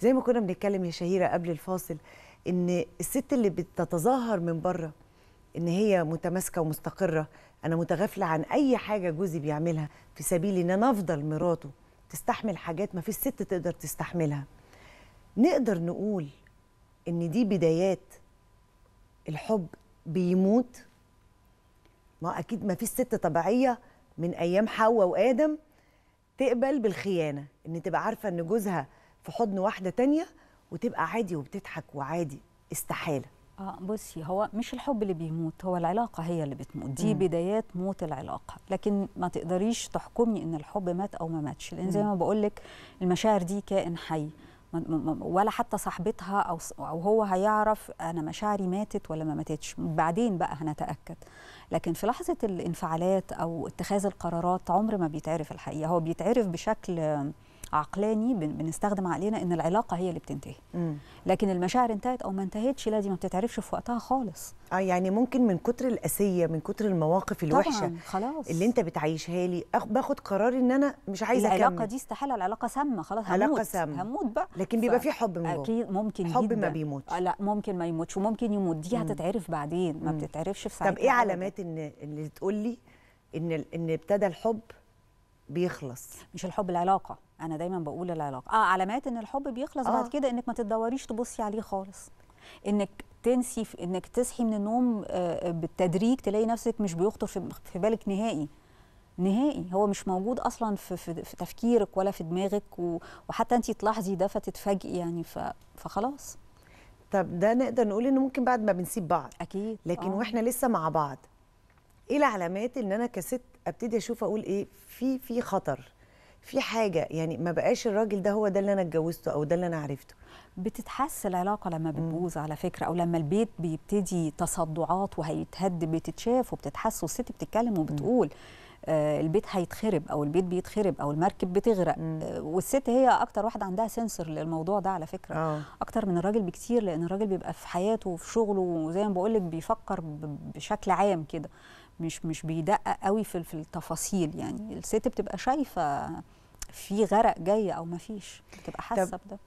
زي ما كنا بنتكلم يا شهيرة قبل الفاصل إن الست اللي بتتظاهر من بره إن هي متماسكة ومستقرة أنا متغافلة عن أي حاجة جوزي بيعملها في سبيل إن أنا أفضل مراته تستحمل حاجات ما فيش ست تقدر تستحملها. نقدر نقول إن دي بدايات الحب بيموت؟ ما أكيد ما فيش ست طبيعية من أيام حواء وآدم تقبل بالخيانة إن تبقى عارفة إن جوزها في حضن واحدة تانية وتبقى عادي وبتضحك وعادي استحالة. آه بصي هو مش الحب اللي بيموت هو العلاقة هي اللي بتموت. دي مم. بدايات موت العلاقة. لكن ما تقدريش تحكمي إن الحب مات أو ما ماتش. لأن زي ما بقول لك المشاعر دي كائن حي. ولا حتى صاحبتها أو أو هو هيعرف أنا مشاعري ماتت ولا ما ماتتش. بعدين بقى هنتأكد. لكن في لحظة الانفعالات أو اتخاذ القرارات عمر ما بيتعرف الحقيقة. هو بيتعرف بشكل عقلاني بن- بنستخدم عقلنا إن العلاقة هي اللي بتنتهي مم. لكن المشاعر انتهت أو ما انتهتش لا دي ما بتتعرفش في وقتها خالص آه يعني ممكن من كتر القاسية من كتر المواقف الوحشة طبعا خلاص اللي انت بتعيشها لي باخد قرار إن أنا مش العلاقه أكمل دي استحالة العلاقة سامة خلاص علاقة هموت سامة. هموت بقى لكن بيبقى في حب من جوه أكيد ممكن حب جدا ما بيموتش. آه، لا ممكن ما يموتش وممكن يموت دي. هتتعرف بعدين ما. بتتعرفش في ساعتها طب إيه. علامات ان اللي تقول لي إن إن ابتدى الحب بيخلص. مش الحب العلاقة. أنا دايما بقول العلاقة. آه علامات إن الحب بيخلص آه. بعد كده إنك ما تدوريش تبصي عليه خالص. إنك تنسي في إنك تصحي من النوم آه، بالتدريج تلاقي نفسك مش بيخطر في بالك نهائي. نهائي. هو مش موجود أصلا في, في, في تفكيرك ولا في دماغك وحتى انت تلاحظي ده فتتفاجئي يعني فخلاص. طب ده نقدر نقول إنه ممكن بعد ما بنسيب بعض. أكيد. لكن آه. وإحنا لسه مع بعض إيه العلامات إن أنا كست أبتدي أشوف أقول إيه؟ في في خطر في حاجة يعني ما بقاش الراجل ده هو ده اللي أنا اتجوزته أو ده اللي أنا عرفته. بتتحس العلاقة لما بتبوظ على فكرة أو لما البيت بيبتدي تصدعات وهيتهد بتتشاف وبتتحس والست بتتكلم وبتقول آه البيت هيتخرب أو البيت بيتخرب أو المركب بتغرق. آه والست هي أكتر واحدة عندها سنسور للموضوع ده على فكرة. آه. أكتر من الراجل بكتير لأن الراجل بيبقى في حياته وفي شغله وزي ما بقولك بيفكر ب- بشكل عام كده. مش مش بيدقق قوي في في التفاصيل يعني. الست بتبقى شايفة في غرق جاي أو ما فيش بتبقى حاسة بده.